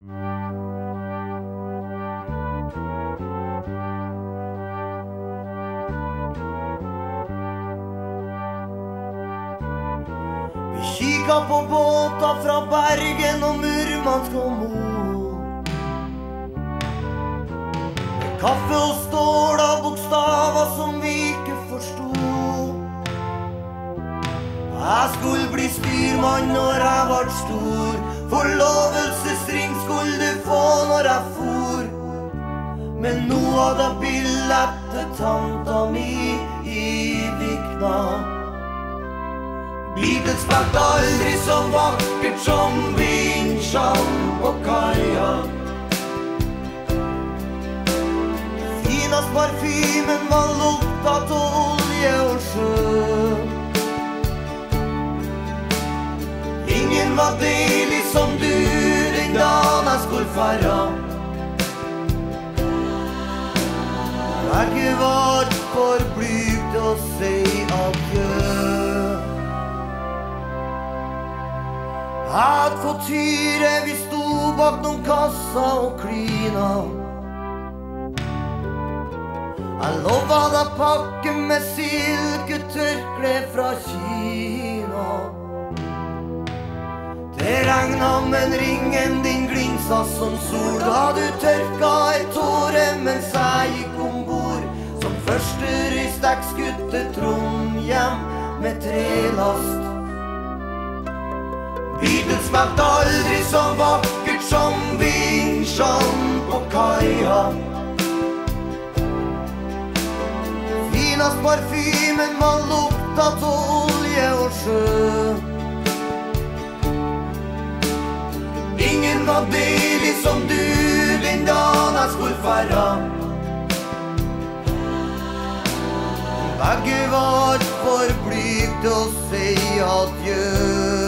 Vi kikka på båter fra Bergen og Murmansk og Mo. Kaffe og stål av bokstaver som vi ikke forsto. Jeg skulle bli styrmann når jeg ble stor. Forlovelsesring skulle du få når jeg for. Men nå hadde til tanta mi i Vikna. Beatles spilte aldri så vakkert som vinsjene på kaia. Finest parfymen var lukta av olje og sjø. Ingen var den dagen jeg skulle fara. Jeg var for blygt å si adjø. At fått hyre, vi sto bak noen kasser og klina. Jeg lova deg pakke med silketørkle fra Kina. Det regna, men ringen din glinsa som sol da du tørka ei tåre mens jeg gikk om bord som første ryssdekksgutt skutte Trondhjem med trelast. Beatles smelte aldri så vakkert som vinsjene på kaia. Finest parfymen var lukta av olje og sjø. Var deilig som du den dagen jeg skulle fara. Begge var for blyg til å si adjø.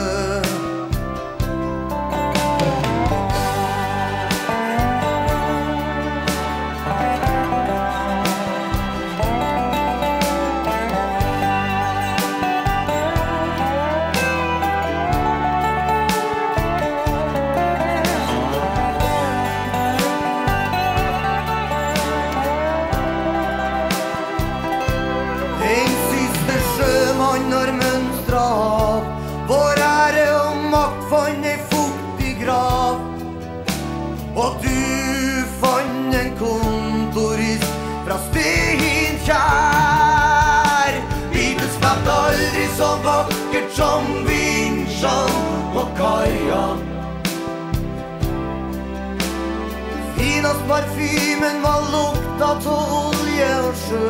Og du fant en kontorist fra Steinkjer. Bibelen spilte aldri så vakkert som vinsjene på kaia. Finest parfymen var lukta av olje og sjø.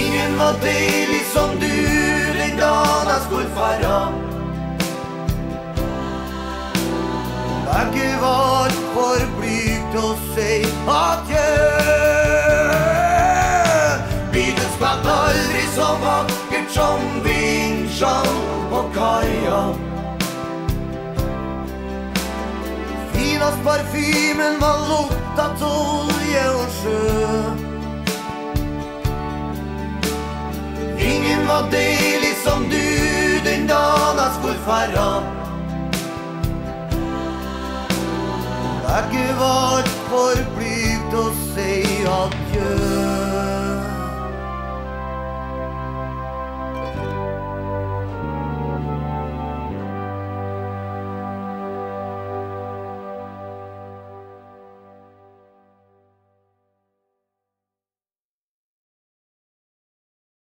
Ingen var deilig som du den dagen jeg skulle fara. For blyg til å si adjø. Beatles spilte aldri så vakkert som vinsjen på kaia. Finast parfymen var lukta olje og sjø. Begge var for blyg å si adjø.